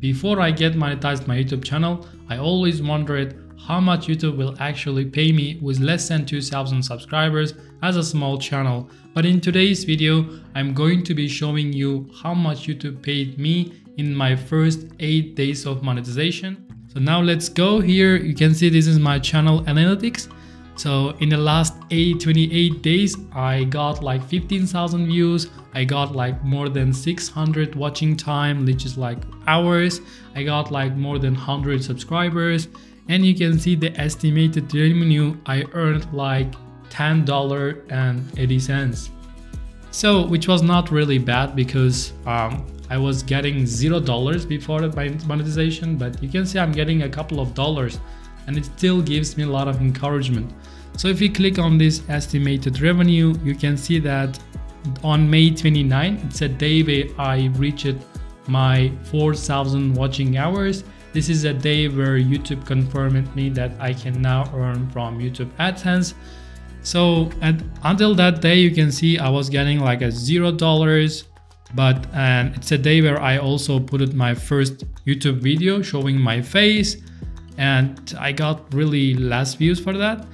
before I get monetized my YouTube channel, I always wondered how much YouTube will actually pay me with less than 2000 subscribers as a small channel. But in today's video, I'm going to be showing you how much YouTube paid me in my first 8 days of monetization. So now let's go here. You can see this is my channel analytics. So in the last 8, 28 days, I got like 15,000 views. I got like more than 600 watching time, which is like hours. I got like more than 100 subscribers. And you can see the estimated revenue I earned like $10.80. So, which was not really bad because um, I was getting zero dollars before the monetization, but you can see I'm getting a couple of dollars and it still gives me a lot of encouragement. So if you click on this estimated revenue, you can see that on May 29, it's a day where I reached my 4,000 watching hours. This is a day where YouTube confirmed me that I can now earn from YouTube AdSense. So until that day, you can see I was getting like a zero dollars, but and it's a day where I also put my first YouTube video showing my face and I got really less views for that.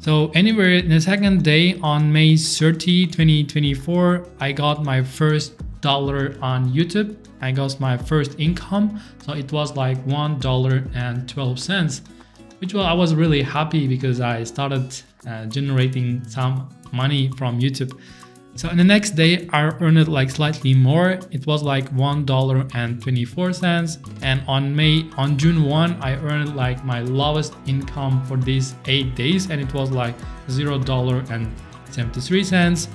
So anyway, the second day on May 30, 2024, I got my first dollar on YouTube. I got my first income. So it was like $1.12, which was, I was really happy because I started uh, generating some money from YouTube. So on the next day, I earned like slightly more. It was like $1.24. And on May, on June 1, I earned like my lowest income for these eight days. And it was like $0.73.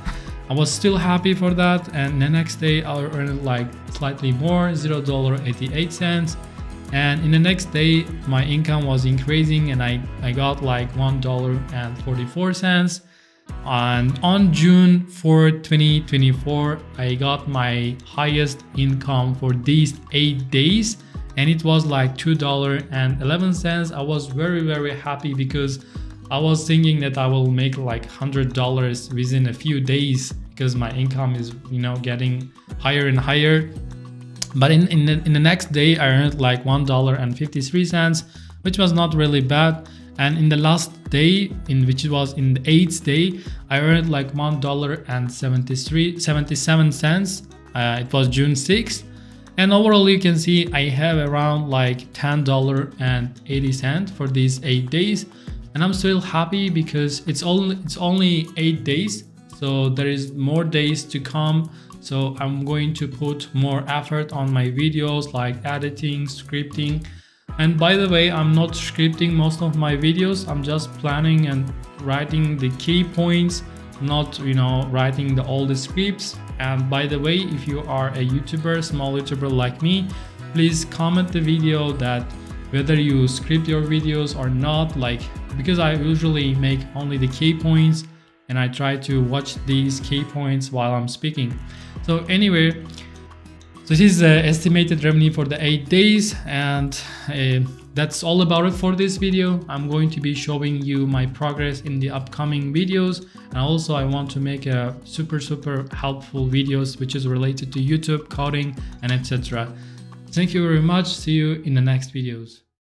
I was still happy for that. And the next day, I earned like slightly more, $0.88. And in the next day, my income was increasing and I, I got like $1.44 and on June 4, 2024, I got my highest income for these eight days and it was like $2.11. I was very, very happy because I was thinking that I will make like $100 within a few days because my income is, you know, getting higher and higher. But in, in, the, in the next day, I earned like $1.53, which was not really bad and in the last day in which it was in the eighth day i earned like one dollar and 73 77 cents. Uh, it was june 6th and overall you can see i have around like ten dollar and 80 cent for these eight days. And i'm still happy because it's only it's only eight days. So there is more days to come. So i'm going to put more effort on my videos like editing scripting and by the way, I'm not scripting most of my videos. I'm just planning and writing the key points, not, you know, writing the, all the scripts. And by the way, if you are a YouTuber, small YouTuber like me, please comment the video that whether you script your videos or not, like, because I usually make only the key points and I try to watch these key points while I'm speaking. So anyway, so this is the estimated revenue for the eight days and uh, that's all about it for this video. I'm going to be showing you my progress in the upcoming videos and also I want to make a super super helpful videos which is related to YouTube, coding and etc. Thank you very much. See you in the next videos.